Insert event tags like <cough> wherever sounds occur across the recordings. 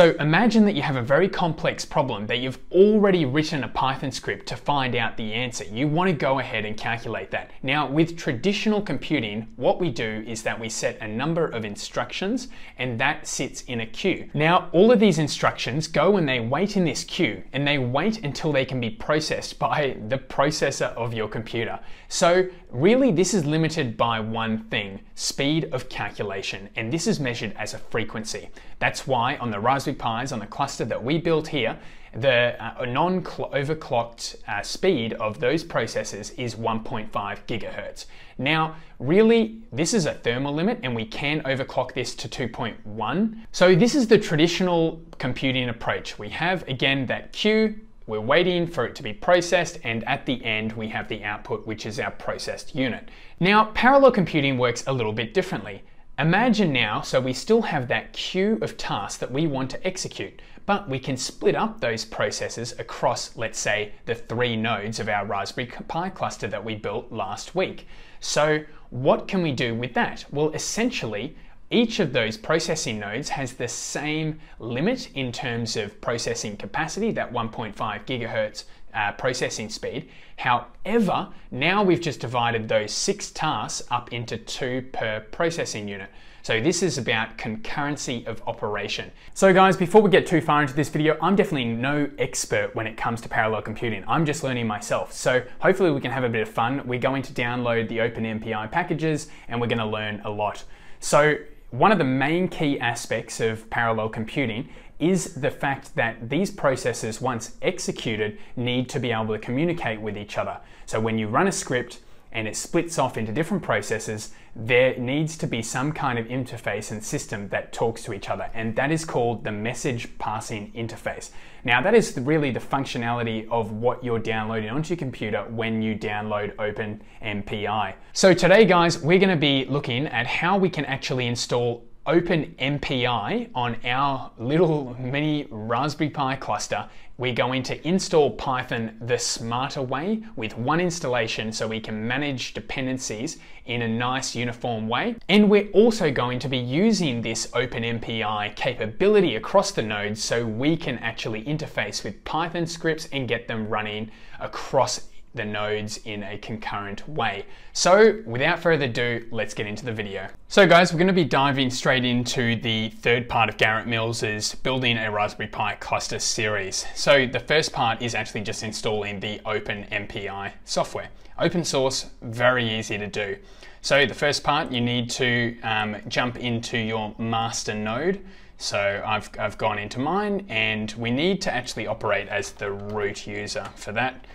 So imagine that you have a very complex problem that you've already written a Python script to find out the answer. You want to go ahead and calculate that. Now with traditional computing, what we do is that we set a number of instructions and that sits in a queue. Now all of these instructions go and they wait in this queue and they wait until they can be processed by the processor of your computer. So really this is limited by one thing, speed of calculation, and this is measured as a frequency. That's why on the Raspberry Pis, on the cluster that we built here, the uh, non-overclocked uh, speed of those processors is 1.5 gigahertz. Now, really, this is a thermal limit and we can overclock this to 2.1. So this is the traditional computing approach. We have, again, that queue, we're waiting for it to be processed and at the end we have the output which is our processed unit. Now parallel computing works a little bit differently. Imagine now, so we still have that queue of tasks that we want to execute, but we can split up those processes across, let's say, the three nodes of our Raspberry Pi cluster that we built last week. So what can we do with that? Well, essentially, each of those processing nodes has the same limit in terms of processing capacity, that 1.5 gigahertz uh, processing speed. However, now we've just divided those six tasks up into two per processing unit. So this is about concurrency of operation. So guys, before we get too far into this video, I'm definitely no expert when it comes to parallel computing. I'm just learning myself. So hopefully we can have a bit of fun. We're going to download the OpenMPI packages and we're gonna learn a lot. So one of the main key aspects of parallel computing is the fact that these processes, once executed, need to be able to communicate with each other. So when you run a script and it splits off into different processes, there needs to be some kind of interface and system that talks to each other, and that is called the message passing interface. Now, that is really the functionality of what you're downloading onto your computer when you download OpenMPI. So today, guys, we're gonna be looking at how we can actually install OpenMPI on our little mini Raspberry Pi cluster, we're going to install Python the smarter way with one installation so we can manage dependencies in a nice uniform way. And we're also going to be using this OpenMPI capability across the nodes so we can actually interface with Python scripts and get them running across the nodes in a concurrent way. So without further ado, let's get into the video. So guys, we're going to be diving straight into the third part of Garrett Mills's building a Raspberry Pi cluster series. So the first part is actually just installing the OpenMPI software. Open source, very easy to do. So the first part, you need to um, jump into your master node. So I've, I've gone into mine and we need to actually operate as the root user. For that,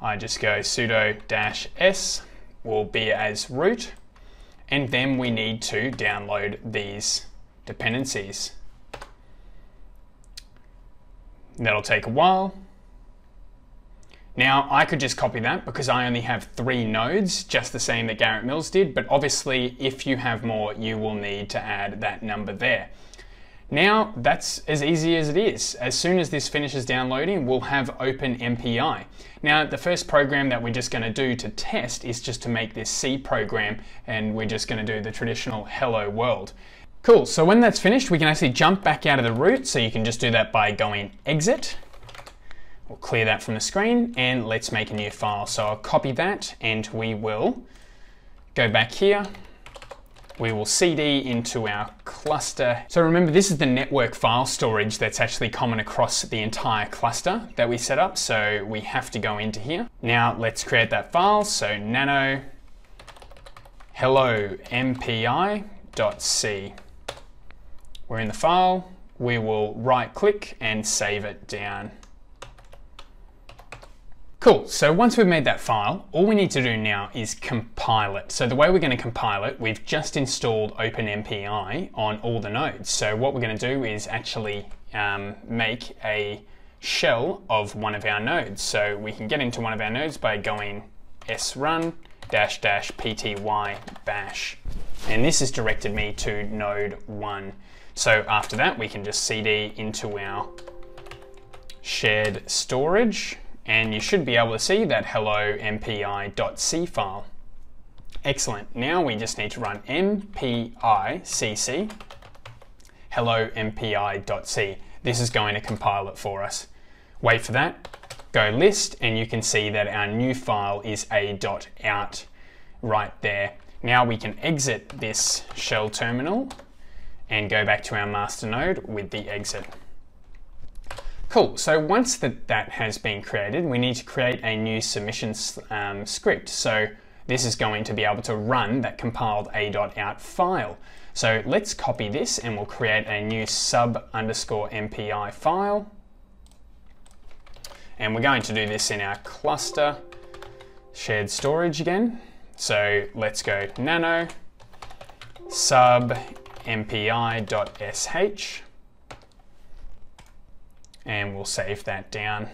I just go sudo dash s will be as root and then we need to download these dependencies. That'll take a while. Now I could just copy that because I only have three nodes, just the same that Garrett Mills did, but obviously if you have more, you will need to add that number there. Now that's as easy as it is. As soon as this finishes downloading, we'll have OpenMPI. Now the first program that we're just going to do to test is just to make this C program and we're just going to do the traditional hello world. Cool, so when that's finished, we can actually jump back out of the root. So you can just do that by going exit. We'll clear that from the screen and let's make a new file. So I'll copy that and we will go back here we will CD into our cluster. So remember, this is the network file storage that's actually common across the entire cluster that we set up. So we have to go into here. Now let's create that file. So nano hello mpi.c. We're in the file. We will right click and save it down. Cool, so once we've made that file, all we need to do now is compile it. So the way we're gonna compile it, we've just installed OpenMPI on all the nodes. So what we're gonna do is actually um, make a shell of one of our nodes. So we can get into one of our nodes by going srun dash dash pty bash. And this has directed me to node one. So after that, we can just cd into our shared storage and you should be able to see that hello mpi.c file. Excellent. Now we just need to run mpicc hello mpi.c. This is going to compile it for us. Wait for that, go list, and you can see that our new file is a.out right there. Now we can exit this shell terminal and go back to our master node with the exit. Cool, so once that, that has been created, we need to create a new submission um, script. So this is going to be able to run that compiled a.out file. So let's copy this and we'll create a new sub underscore MPI file. And we're going to do this in our cluster shared storage again. So let's go nano sub mpi.sh and we'll save that down.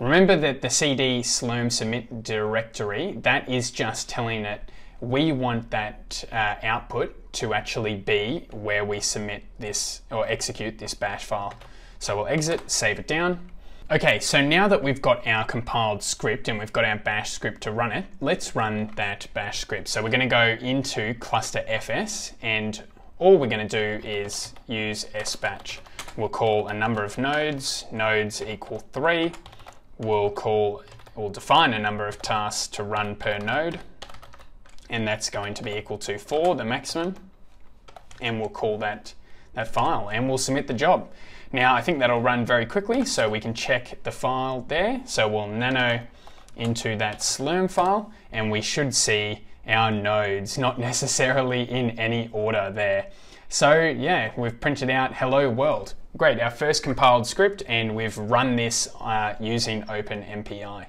Remember that the cd slurm submit directory, that is just telling it we want that uh, output to actually be where we submit this or execute this bash file. So we'll exit, save it down. Okay, so now that we've got our compiled script and we've got our bash script to run it, let's run that bash script. So we're gonna go into cluster fs and all we're gonna do is use sbatch. We'll call a number of nodes, nodes equal three. We'll call, we'll define a number of tasks to run per node, and that's going to be equal to four, the maximum. And we'll call that, that file, and we'll submit the job. Now, I think that'll run very quickly, so we can check the file there. So we'll nano into that Slurm file, and we should see our nodes, not <laughs> necessarily in any order there. So yeah, we've printed out hello world. Great, our first compiled script and we've run this uh, using OpenMPI.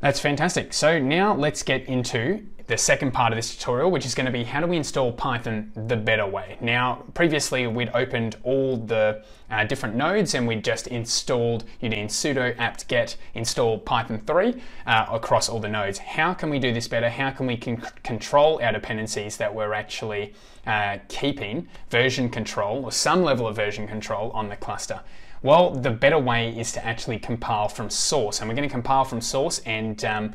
That's fantastic. So now let's get into the second part of this tutorial, which is going to be how do we install Python the better way. Now, previously we'd opened all the uh, different nodes and we'd just installed, you'd in sudo apt-get install Python 3 uh, across all the nodes. How can we do this better? How can we con control our dependencies that we're actually uh, keeping version control or some level of version control on the cluster? Well, the better way is to actually compile from source. And we're going to compile from source and um,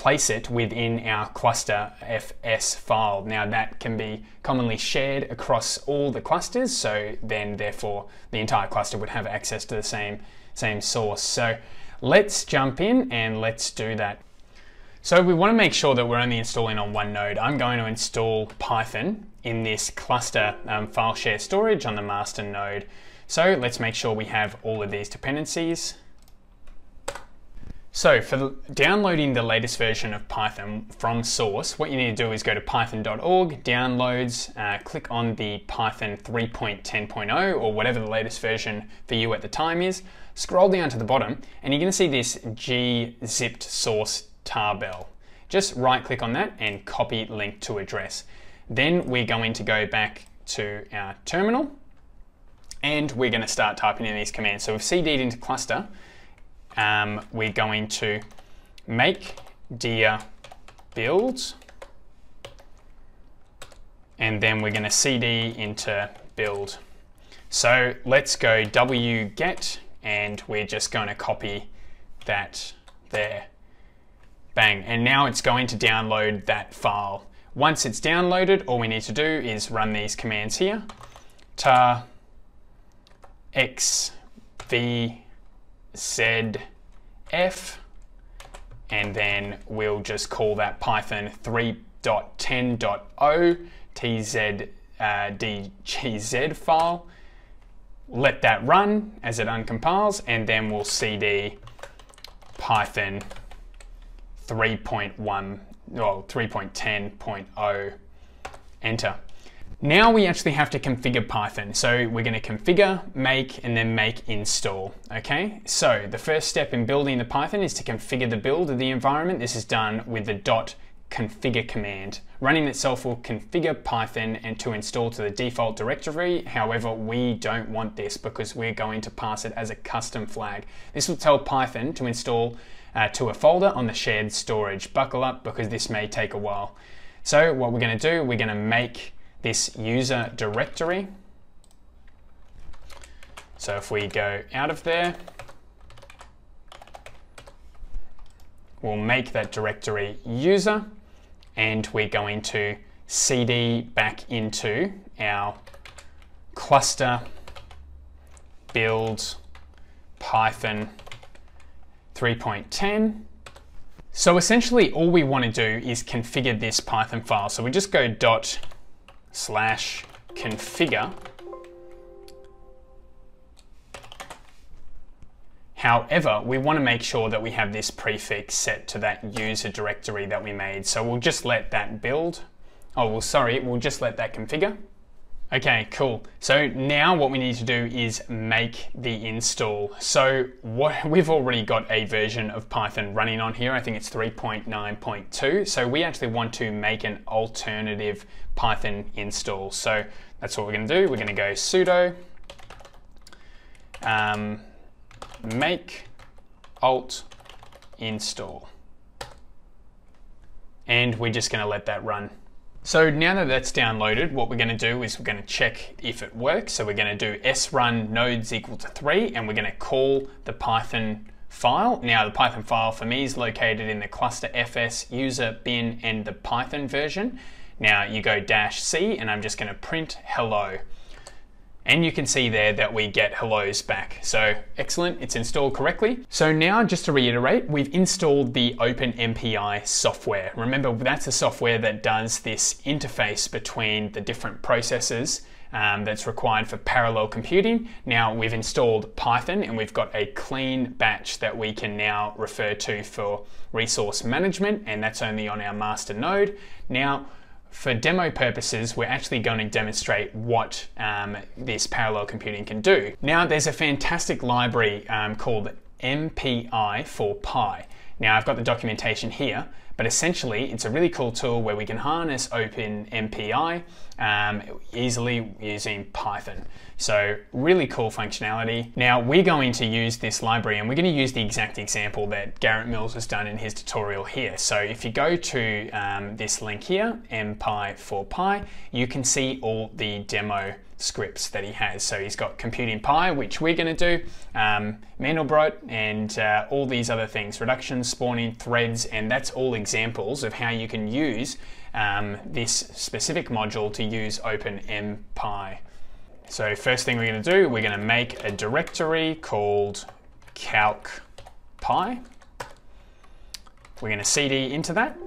place it within our cluster fs file. Now that can be commonly shared across all the clusters, so then therefore the entire cluster would have access to the same, same source. So let's jump in and let's do that. So we want to make sure that we're only installing on one node. I'm going to install Python in this cluster um, file share storage on the master node. So let's make sure we have all of these dependencies. So for downloading the latest version of Python from source, what you need to do is go to python.org, downloads, uh, click on the Python 3.10.0 or whatever the latest version for you at the time is, scroll down to the bottom and you're going to see this gzipped source tarball. Just right click on that and copy link to address. Then we're going to go back to our terminal and we're going to start typing in these commands. So we've cd'd into cluster, um, we're going to make dir build, and then we're going to cd into build. So let's go wget, and we're just going to copy that there. Bang, and now it's going to download that file. Once it's downloaded, all we need to do is run these commands here. tar x, v, z, f, and then we'll just call that Python 3.10.0 tgz uh, file. Let that run as it uncompiles, and then we'll cd Python 3.1, well, 3.10.0, enter. Now we actually have to configure Python. So we're going to configure, make, and then make install. Okay, so the first step in building the Python is to configure the build of the environment. This is done with the dot configure command. Running itself will configure Python and to install to the default directory. However, we don't want this because we're going to pass it as a custom flag. This will tell Python to install uh, to a folder on the shared storage. Buckle up because this may take a while. So what we're going to do, we're going to make this user directory. So if we go out of there, we'll make that directory user and we're going to cd back into our cluster build Python 3.10. So essentially all we want to do is configure this Python file. So we just go dot slash configure. However, we want to make sure that we have this prefix set to that user directory that we made. So we'll just let that build. Oh, well, sorry, we'll just let that configure. Okay, cool. So now what we need to do is make the install. So what, <laughs> we've already got a version of Python running on here. I think it's 3.9.2. So we actually want to make an alternative Python install. So that's what we're going to do. We're going to go sudo um, make alt install. And we're just going to let that run. So now that that's downloaded, what we're going to do is we're going to check if it works. So we're going to do srun nodes equal to 3 and we're going to call the Python file. Now the Python file for me is located in the cluster fs user bin and the Python version. Now you go dash c and I'm just going to print hello. And you can see there that we get hellos back. So excellent, it's installed correctly. So now just to reiterate, we've installed the OpenMPI software. Remember, that's a software that does this interface between the different processes um, that's required for parallel computing. Now we've installed Python and we've got a clean batch that we can now refer to for resource management and that's only on our master node. Now for demo purposes, we're actually going to demonstrate what um, this parallel computing can do. Now, there's a fantastic library um, called MPI for Pi. Now, I've got the documentation here, but essentially it's a really cool tool where we can harness Open MPI um, easily using Python. So really cool functionality. Now we're going to use this library and we're going to use the exact example that Garrett Mills has done in his tutorial here. So if you go to um, this link here, mpi4py, you can see all the demo scripts that he has. So he's got Computing Pi, which we're going to do, um, Mandelbrot, and uh, all these other things, reduction, spawning, threads, and that's all examples of how you can use um, this specific module to use OpenMPI. So first thing we're going to do, we're going to make a directory called calcpy. We're going to cd into that.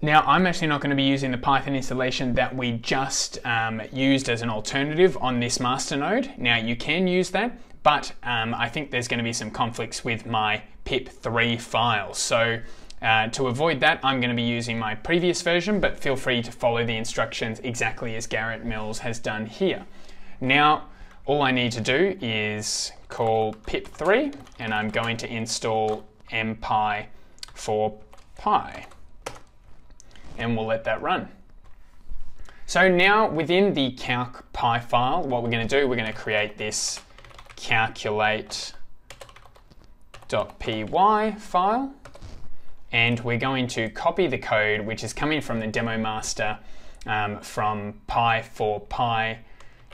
Now I'm actually not going to be using the Python installation that we just um, used as an alternative on this master node. Now you can use that, but um, I think there's going to be some conflicts with my pip3 file. So uh, to avoid that, I'm going to be using my previous version, but feel free to follow the instructions exactly as Garrett Mills has done here. Now, all I need to do is call pip3 and I'm going to install mpy for pi and we'll let that run. So now within the calc.py file, what we're going to do, we're going to create this calculate.py file and we're going to copy the code which is coming from the demo master um, from pi for pi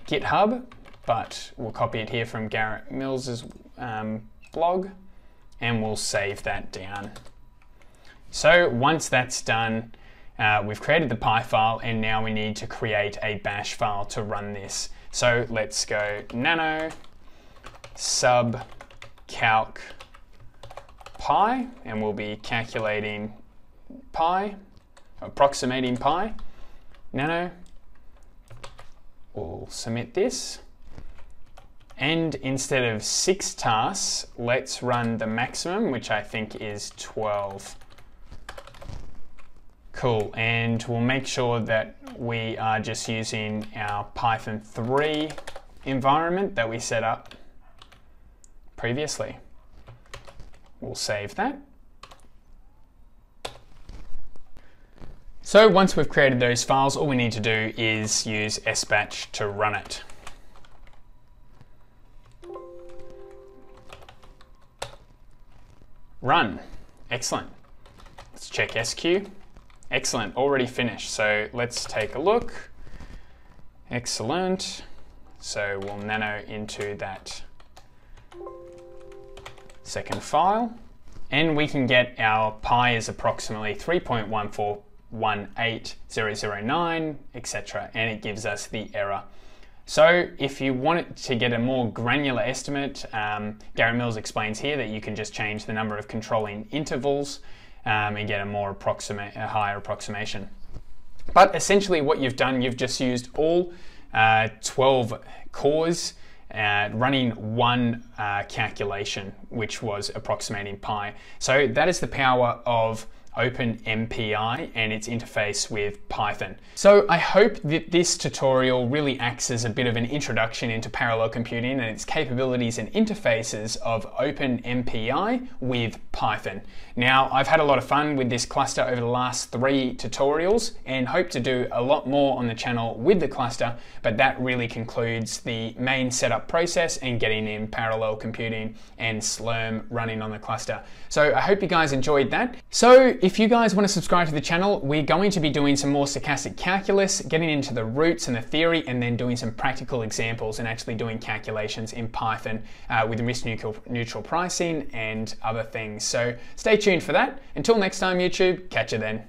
GitHub, but we'll copy it here from Garrett Mills's um, blog and we'll save that down. So once that's done, uh, we've created the Pi file and now we need to create a bash file to run this. So let's go nano sub calc pi and we'll be calculating pi, approximating pi, nano We'll submit this. And instead of six tasks, let's run the maximum, which I think is 12. Cool, and we'll make sure that we are just using our Python 3 environment that we set up previously. We'll save that. So once we've created those files, all we need to do is use sbatch to run it. Run. Excellent. Let's check SQ. Excellent, already finished. So let's take a look. Excellent. So we'll nano into that second file and we can get our pi is approximately 3.14 18009, etc. And it gives us the error So if you want to get a more granular estimate, um, Gary Mills explains here that you can just change the number of controlling intervals um, and get a more approximate, a higher approximation. But essentially what you've done, you've just used all uh, 12 cores uh, running one uh, calculation, which was approximating pi. So that is the power of OpenMPI and its interface with Python. So I hope that this tutorial really acts as a bit of an introduction into parallel computing and its capabilities and interfaces of OpenMPI with Python. Now, I've had a lot of fun with this cluster over the last three tutorials and hope to do a lot more on the channel with the cluster, but that really concludes the main setup process and getting in parallel computing and Slurm running on the cluster. So I hope you guys enjoyed that. So if you guys want to subscribe to the channel, we're going to be doing some more stochastic calculus, getting into the roots and the theory, and then doing some practical examples and actually doing calculations in Python uh, with risk neutral, neutral pricing and other things. So stay tuned for that. Until next time, YouTube, catch you then.